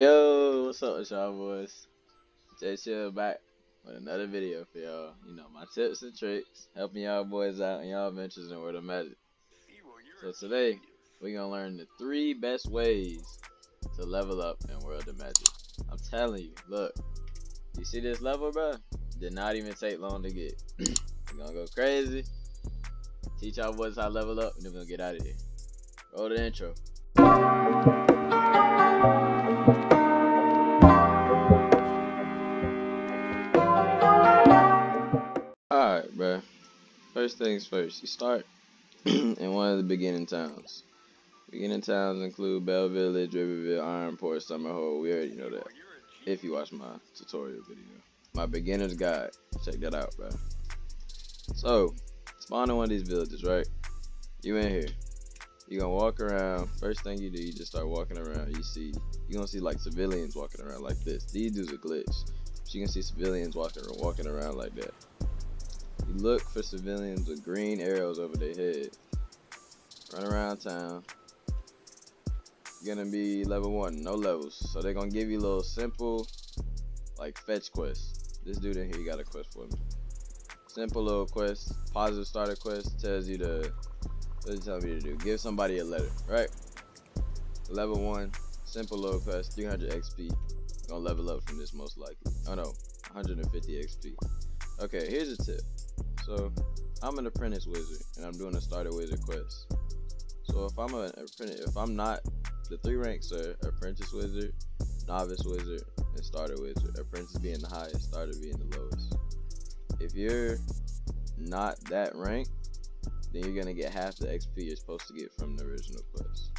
Yo, what's up with y'all boys? Jay Chill back with another video for y'all. You know, my tips and tricks, helping y'all boys out in y'all ventures in World of Magic. So today, we're gonna learn the three best ways to level up in World of Magic. I'm telling you, look, you see this level, bro? Did not even take long to get. we're gonna go crazy, teach y'all boys how to level up, and then we're gonna get out of here. Roll the intro. First things first, you start in one of the beginning towns. Beginning towns include Bell Village, Riverville, Ironport, Summerhold. We already know that. If you watch my tutorial video, my beginner's guide. Check that out, bro. So, spawn in one of these villages, right? You in here. You gonna walk around. First thing you do, you just start walking around. You see, you gonna see like civilians walking around like this. These dudes are glitch. You can see civilians walking walking around like that. You look for civilians with green arrows over their head. Run around town. You're gonna be level one, no levels. So they're gonna give you little simple, like fetch quest. This dude in here, you got a quest for me. Simple little quest, positive starter quest tells you to what does it tell me to do? Give somebody a letter, right? Level one, simple little quest, 300 XP. Gonna level up from this most likely. Oh no, 150 XP. Okay, here's a tip. So, I'm an apprentice wizard, and I'm doing a starter wizard quest. So if I'm an apprentice, if I'm not, the three ranks are apprentice wizard, novice wizard, and starter wizard. Apprentice being the highest, starter being the lowest. If you're not that rank, then you're gonna get half the XP you're supposed to get from the original quest.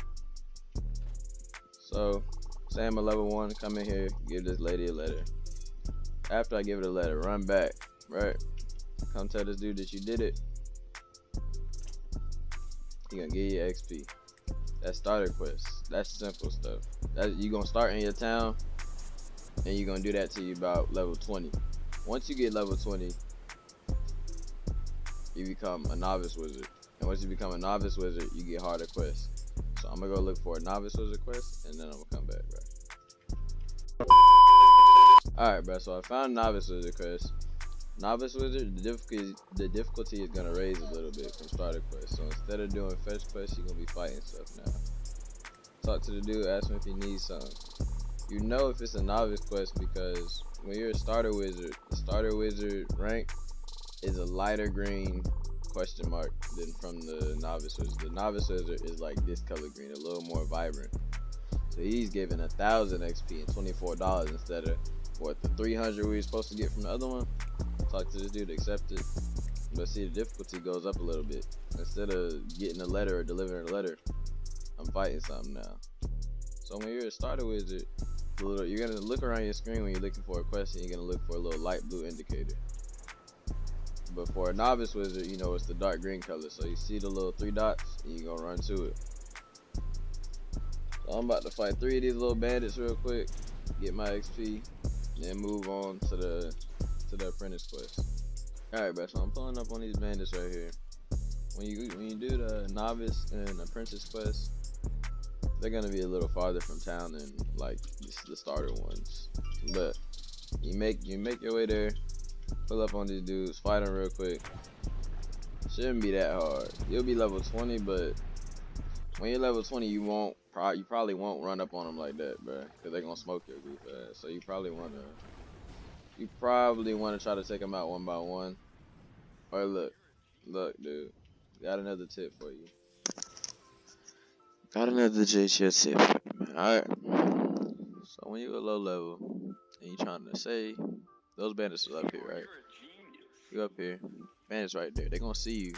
So, say I'm a level one, come in here, give this lady a letter. After I give it a letter, run back, right? Come tell this dude that you did it. He gonna give you XP. That's starter quest. That's simple stuff. That you gonna start in your town, and you're gonna do that till you about level 20. Once you get level 20, you become a novice wizard. And once you become a novice wizard, you get harder quests. So I'm gonna go look for a novice wizard quest, and then I'm gonna come back, bro. Alright, bro. So I found novice wizard quest. Novice wizard, the difficulty the difficulty is gonna raise a little bit from starter quest. So instead of doing fetch Quest, you're gonna be fighting stuff now. Talk to the dude, ask him if he needs something. You know if it's a novice quest because when you're a starter wizard, the starter wizard rank is a lighter green question mark than from the novice wizard. The novice wizard is like this color green, a little more vibrant. So he's giving a thousand XP and twenty four dollars instead of what the three hundred we were supposed to get from the other one. Talk to this dude, accept it. But see the difficulty goes up a little bit. Instead of getting a letter or delivering a letter, I'm fighting something now. So when you're a starter wizard, little, you're gonna look around your screen when you're looking for a question. You're gonna look for a little light blue indicator. But for a novice wizard, you know it's the dark green color. So you see the little three dots, and you're gonna run to it. So I'm about to fight three of these little bandits real quick, get my XP, then move on to the to the apprentice quest. Alright, bro, so I'm pulling up on these bandits right here. When you when you do the novice and apprentice quest, they're gonna be a little farther from town than like the starter ones. But you make you make your way there, pull up on these dudes, fight them real quick. Shouldn't be that hard. You'll be level 20, but when you're level 20, you won't. Pro you probably won't run up on them like that, bro, because they're gonna smoke your goof ass. So you probably wanna you probably want to try to take them out one by one. Or look, look, dude, got another tip for you. Got another JCS tip. Alright. So when you're a low level and you're trying to say those bandits are up here, right? You up here. Bandits right there. They're gonna see you.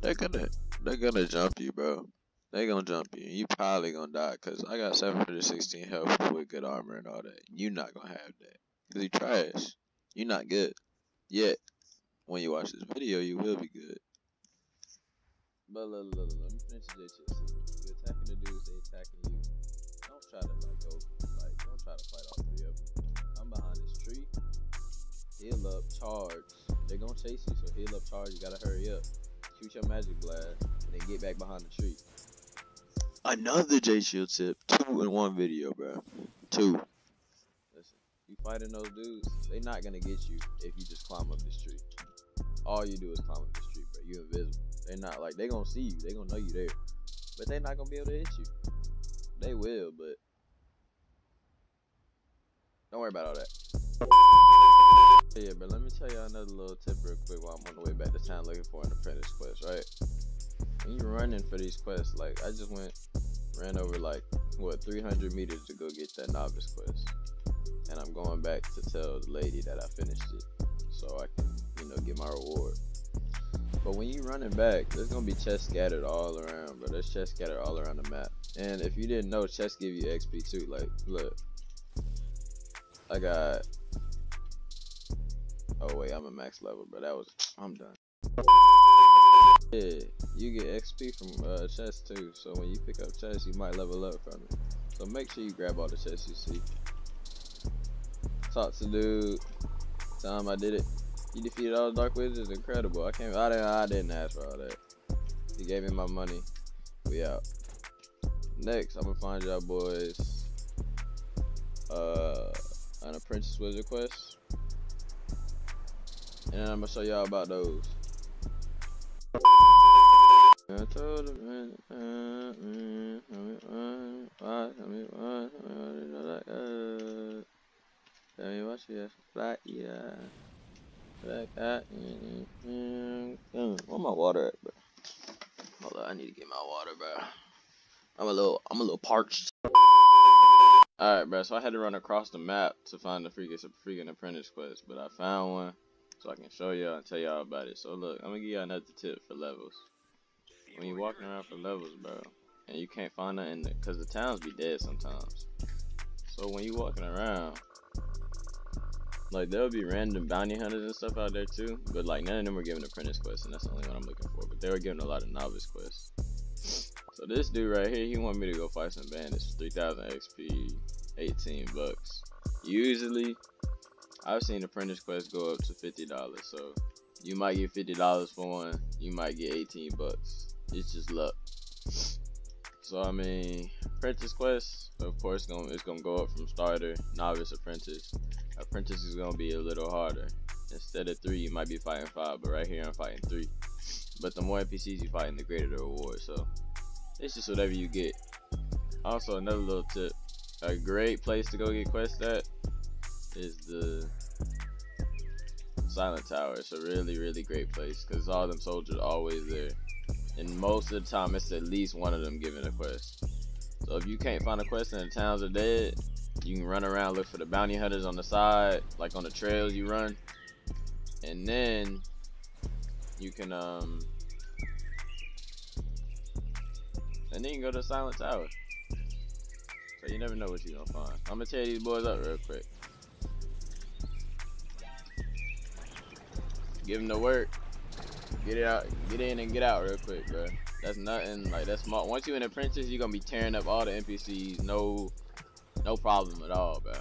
They're gonna they're gonna jump you, bro. They gonna jump you. You probably gonna die because I got 716 health with good armor and all that. You're not gonna have that. Cause you trash. You're not good. Yet, when you watch this video, you will be good. But look, look, look, let me finish this shit. You're attacking the dudes, they attacking you. Don't try to like go, like don't try to fight all three of them. I'm behind this tree. Heal up, charge. They're gonna chase you, so heal up, charge. You gotta hurry up. Shoot your magic blast, and then get back behind the tree. Another J Chill tip, two in one video, bro. two. You fighting those dudes, they not gonna get you if you just climb up this tree. All you do is climb up this tree, bro. You invisible. They're not like they gonna see you. They gonna know you there, but they not gonna be able to hit you. They will, but don't worry about all that. Yeah, but let me tell y'all another little tip real quick while I'm on the way back to town looking for an apprentice quest, right? When you're running for these quests, like I just went ran over like what 300 meters to go get that novice quest, and I'm going back to tell the lady that I finished it, so I can you know get my reward. But when you running back, there's gonna be chests scattered all around, bro. There's chests scattered all around the map. And if you didn't know, chests give you XP too. Like, look, I got. Oh wait, I'm a max level, but that was I'm done. Yeah, you get XP from uh, chests too. So when you pick up chests, you might level up from it. So make sure you grab all the chests you see. Talk to dude. Time I did it. You defeated all the dark wizards. Incredible. I can't. I didn't. I didn't ask for all that. He gave me my money. We out. Next, I'm gonna find y'all boys. Uh an apprentice wizard quest. And I'm gonna show y'all about those. I told him, Tell me what you have flat, yeah. Black cat. Where my water at, bro? Hold on, I need to get my water, bro. I'm a little, I'm a little parched. Alright, bro, so I had to run across the map to find the freaking, freaking apprentice quest, but I found one so I can show y'all and tell y'all about it. So look, I'm gonna give y'all another tip for levels. When you're walking around for levels, bro, and you can't find nothing, because the towns be dead sometimes. So when you walking around, like there'll be random bounty hunters and stuff out there too, but like none of them were giving apprentice quests, and that's the only one I'm looking for. But they were giving a lot of novice quests. So this dude right here, he want me to go fight some bandits. 3,000 XP, 18 bucks. Usually, I've seen apprentice quests go up to $50. So you might get $50 for one. You might get 18 bucks. It's just luck. So I mean, apprentice quest, of course, it's gonna go up from starter, novice, apprentice. Apprentice is gonna be a little harder. Instead of three, you might be fighting five, but right here I'm fighting three. But the more NPCs you fight, the greater the reward. So it's just whatever you get. Also, another little tip: a great place to go get quests at is the Silent Tower. It's a really, really great place because all them soldiers are always there, and most of the time it's at least one of them giving a quest. So if you can't find a quest and the towns are dead, you can run around look for the bounty hunters on the side, like on the trails you run, and then you can um and then you can go to Silent Tower. So you never know what you're gonna find. I'm gonna tear these boys up real quick. Give them the work. Get it out, get in and get out real quick, bro. That's nothing like that's small. Once you're in apprentice, you're gonna be tearing up all the NPCs. No, no problem at all, bro.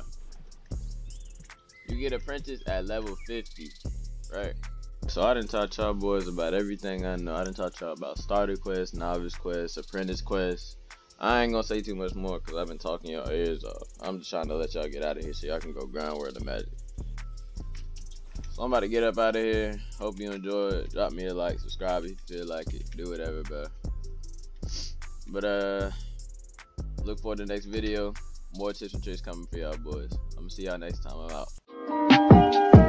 You get apprentice at level 50, right? So I didn't talk y'all boys about everything I know. I didn't talk y'all about starter quest, novice quest, apprentice quest. I ain't gonna say too much more because I've been talking your ears off. I'm just trying to let y'all get out of here so y'all can go ground where the magic. So I'm about to get up out of here. Hope you enjoyed. Drop me a like, subscribe if you feel like it. Do whatever, bro. But uh, look for the next video. More tips and tricks coming for y'all boys. I'm gonna see y'all next time. I'm out.